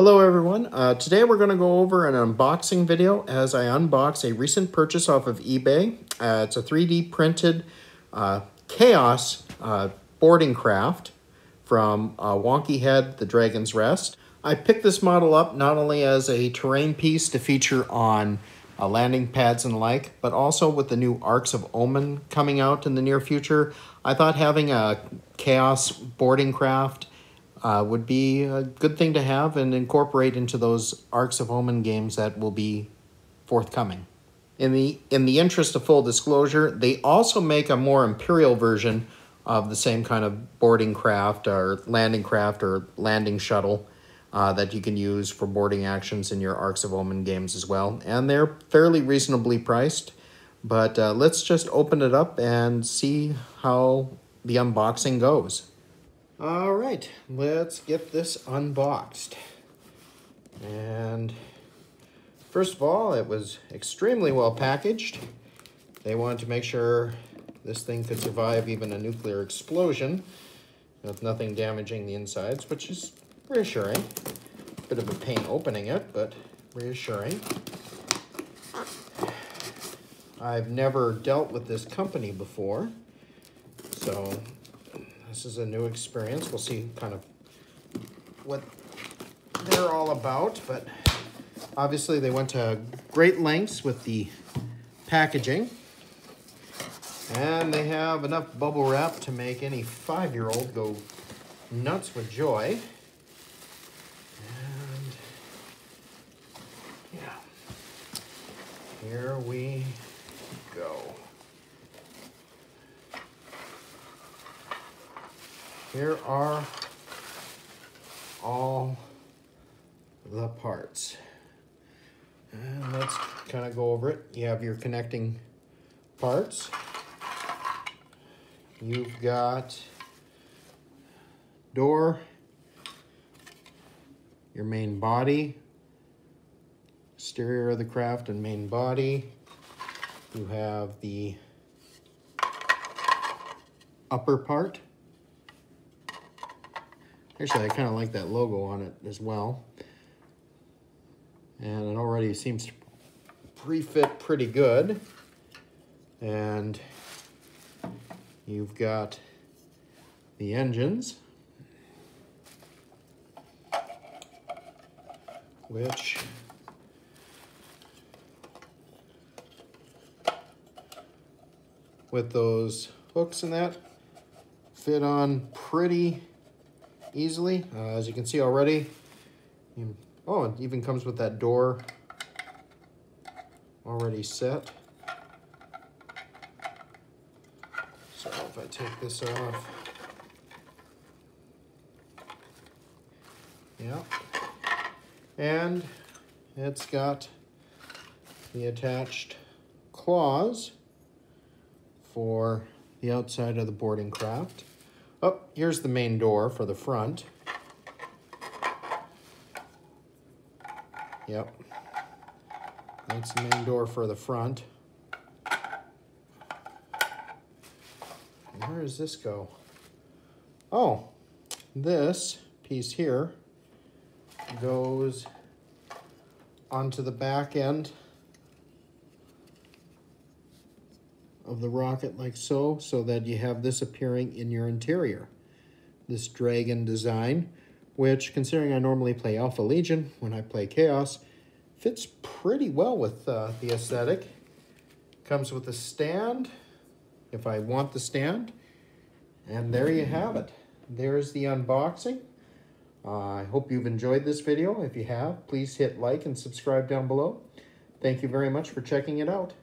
Hello everyone, uh, today we're going to go over an unboxing video as I unbox a recent purchase off of eBay. Uh, it's a 3D printed uh, Chaos uh, boarding craft from uh, Wonky Head, The Dragon's Rest. I picked this model up not only as a terrain piece to feature on uh, landing pads and like, but also with the new Arks of Omen coming out in the near future. I thought having a Chaos boarding craft uh, would be a good thing to have and incorporate into those Arks of Omen games that will be forthcoming. In the, in the interest of full disclosure, they also make a more imperial version of the same kind of boarding craft or landing craft or landing shuttle uh, that you can use for boarding actions in your Arks of Omen games as well. And they're fairly reasonably priced. But uh, let's just open it up and see how the unboxing goes. All right, let's get this unboxed. And first of all, it was extremely well packaged. They wanted to make sure this thing could survive even a nuclear explosion with nothing damaging the insides, which is reassuring. Bit of a pain opening it, but reassuring. I've never dealt with this company before, so this is a new experience. We'll see kind of what they're all about, but obviously they went to great lengths with the packaging. And they have enough bubble wrap to make any five-year-old go nuts with joy. And yeah, here we go. Here are all the parts. And let's kind of go over it. You have your connecting parts. You've got door, your main body, exterior of the craft and main body. You have the upper part Actually, I kind of like that logo on it as well. And it already seems to pre-fit pretty good. And you've got the engines, which with those hooks and that fit on pretty easily. Uh, as you can see already, you, oh, it even comes with that door already set. So if I take this off, yeah, and it's got the attached claws for the outside of the boarding craft. Oh, here's the main door for the front. Yep. That's the main door for the front. And where does this go? Oh, this piece here goes onto the back end of the rocket like so, so that you have this appearing in your interior. This dragon design, which considering I normally play Alpha Legion when I play Chaos, fits pretty well with uh, the aesthetic. Comes with a stand, if I want the stand. And there you have it. There's the unboxing. Uh, I hope you've enjoyed this video. If you have, please hit like and subscribe down below. Thank you very much for checking it out.